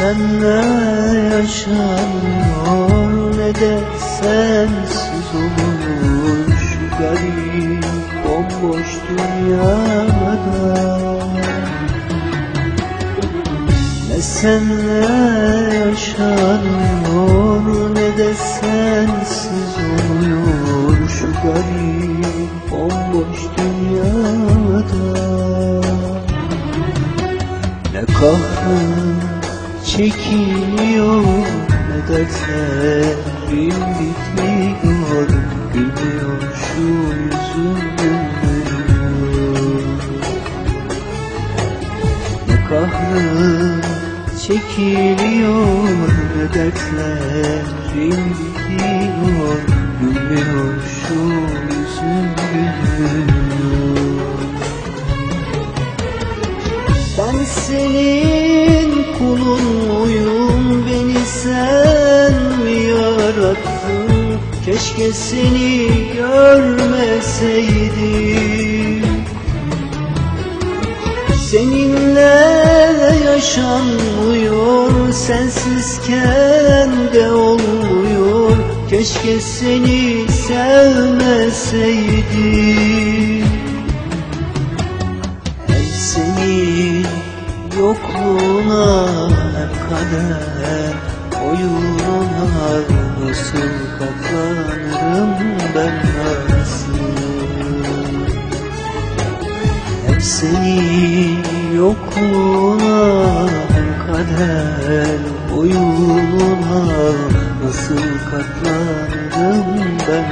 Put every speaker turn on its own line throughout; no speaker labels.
senle yaşanıyor ne de sensiz olur Şu garip bomboş dünyada. Ne senle yaşanıyor ne de sensiz oluyor Şu garip bomboş dünyada. Ne kahrım çekiliyor ne dertlerim bitmiyor Gülüyor şu yüzüm gülmüyor Ne kahrım çekiliyor ne dertlerim bitiyor Gülmüyor şu yüzüm gülmüyor Ben senin Keşke seni görmeseydim Seninle yaşanmıyor Sensizken de olmuyor Keşke seni sevmeseydim Hem senin yokluğuna hem kader Oyununa nasıl katlanırım ben nasıl? Hep senin yokluğuna hem kader oyununa Nasıl katlanırım ben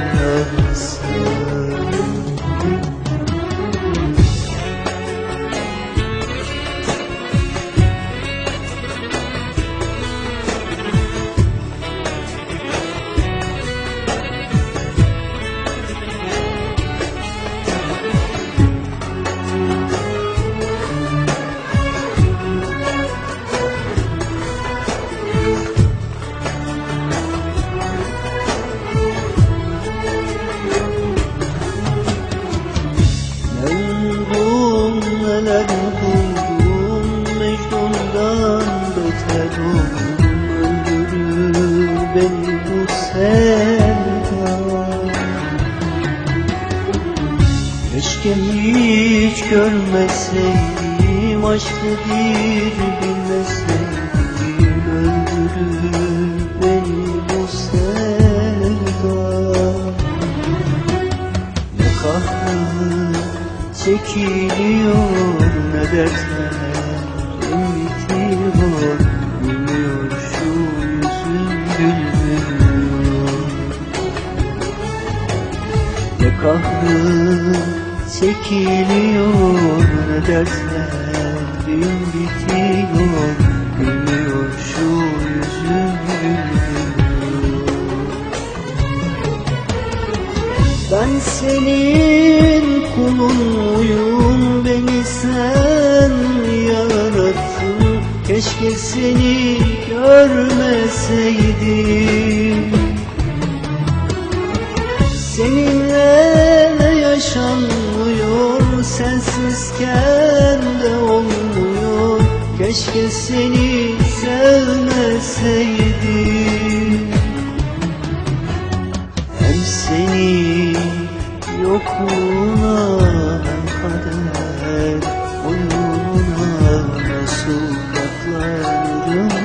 nasıl Keşke hiç görmeseydim Aşk nedir bilmeseydim Öldürür beni bu sevda. Ne kahrım çekiliyor ne bitiyor Gülmüyor çekiliyor ne dertlerim bitiyor Gülmüyor şu yüzüm Ben senin kulun muyum beni sen yarattın. Keşke seni görmeseydim Seninle yaşanmıyor? Sensizken de olmuyor. Keşke seni sevmeseydim. Hem seni yokluğuna hem kader oyununa Nasıl katlanırım